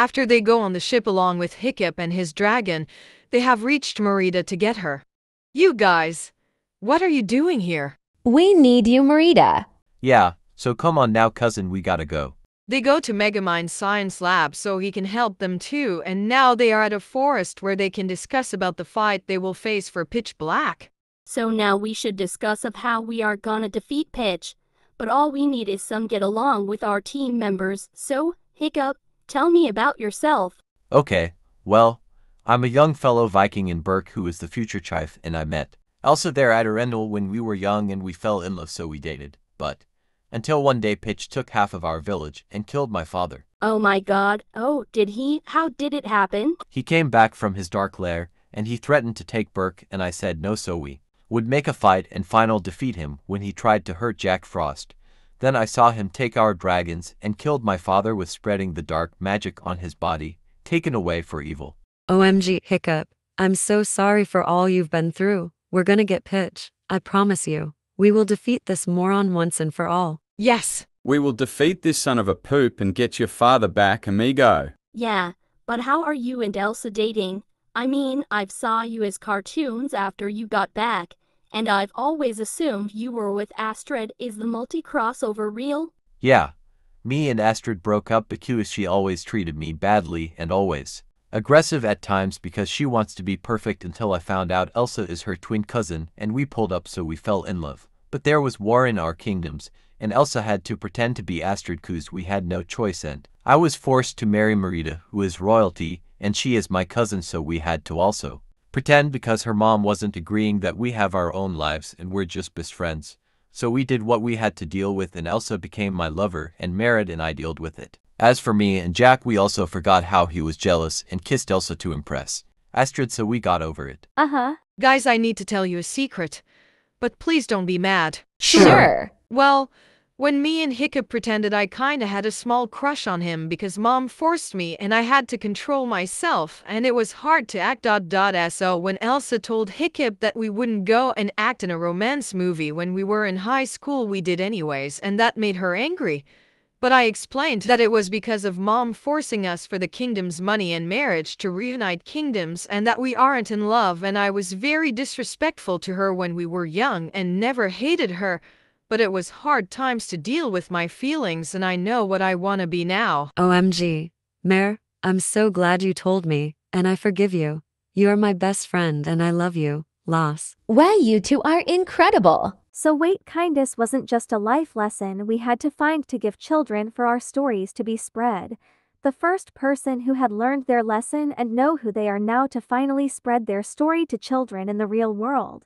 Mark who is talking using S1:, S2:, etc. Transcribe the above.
S1: After they go on the ship along with Hiccup and his dragon, they have reached Merida to get her. You guys, what are you doing here?
S2: We need you, Merida.
S3: Yeah, so come on now, cousin, we gotta go.
S1: They go to Megamind's science lab so he can help them too, and now they are at a forest where they can discuss about the fight they will face for Pitch Black.
S4: So now we should discuss of how we are gonna defeat Pitch. But all we need is some get along with our team members. So, Hiccup, tell me about yourself.
S3: Okay, well, I'm a young fellow Viking in Berk who is the future chief, and I met Elsa there at Arendelle when we were young and we fell in love so we dated. But, until one day Pitch took half of our village and killed my father.
S4: Oh my god, oh, did he? How did it happen?
S3: He came back from his dark lair, and he threatened to take Berk, and I said no so we would make a fight and final defeat him when he tried to hurt Jack Frost. Then I saw him take our dragons and killed my father with spreading the dark magic on his body, taken away for evil.
S5: OMG, Hiccup. I'm so sorry for all you've been through. We're gonna get Pitch. I promise you. We will defeat this moron once and for all.
S1: Yes,
S6: We will defeat this son of a poop and get your father back, amigo.
S4: Yeah, but how are you and Elsa dating? I mean, I've saw you as cartoons after you got back, and I've always assumed you were with Astrid. Is the multi-crossover real?
S3: Yeah, me and Astrid broke up because she always treated me badly and always aggressive at times because she wants to be perfect until I found out Elsa is her twin cousin and we pulled up so we fell in love. But there was war in our kingdoms, and Elsa had to pretend to be Astrid cause we had no choice and I was forced to marry Merida, who is royalty, and she is my cousin so we had to also pretend because her mom wasn't agreeing that we have our own lives and we're just best friends. So we did what we had to deal with and Elsa became my lover and married and I dealt with it. As for me and Jack we also forgot how he was jealous and kissed Elsa to impress Astrid so we got over it.
S2: Uh huh.
S1: guys, I need to tell you a secret. But please don't be mad.
S2: Sure.
S1: Well, when me and Hiccup pretended I kinda had a small crush on him because mom forced me and I had to control myself and it was hard to act dot dot so oh when Elsa told Hiccup that we wouldn't go and act in a romance movie when we were in high school we did anyways and that made her angry. But I explained that it was because of mom forcing us for the kingdom's money and marriage to reunite kingdoms and that we aren't in love and I was very disrespectful to her when we were young and never hated her. But it was hard times to deal with my feelings and I know what I wanna be now.
S5: OMG. Mare, I'm so glad you told me, and I forgive you. You are my best friend and I love you. Loss.
S2: Wow, you two are incredible.
S7: So wait, kindness wasn't just a life lesson we had to find to give children for our stories to be spread. The first person who had learned their lesson and know who they are now to finally spread their story to children in the real world.